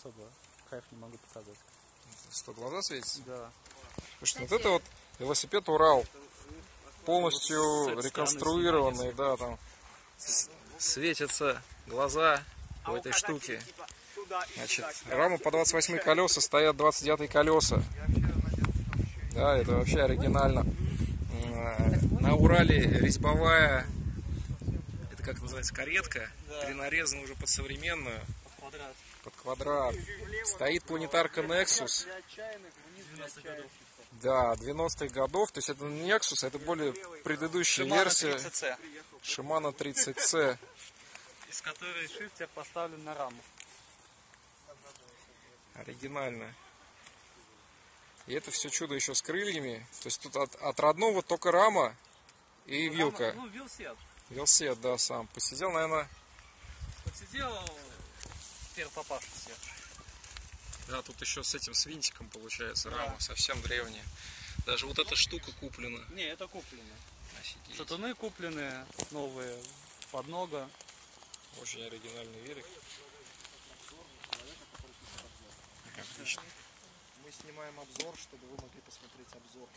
особо кайф не могу показать. Что, глаза светятся? Да. Слушайте, вот это вот велосипед Урал. Полностью реконструированный, да, там светятся глаза у этой штуки. Значит, рамы по 28 колеса стоят 29 колеса. Да, это вообще оригинально. На Урале резьбовая, это как называется, каретка, перенарезана уже под современную, Квадрат. под квадрат. Стоит планетарка Nexus. 90 годов. Да, 90-х годов. То есть это не Nexus, а это более предыдущая версия 30C, Shimano 30C. из которой шифтер поставлен на раму. Оригинально. И это все чудо еще с крыльями. То есть тут от, от родного только рама и вилка. Ну, вилсет. Велсет, да, сам. Посидел, наверное, Подсидел попавшийся. да, тут еще с этим, с винтиком получается Да. рама, совсем древняя. Даже вот эта штука куплена. Не, это куплено. Офигеть. Шатуны куплены, новые, поднога. Очень оригинальный велик. Отлично. Мы снимаем обзор, чтобы вы могли посмотреть обзор.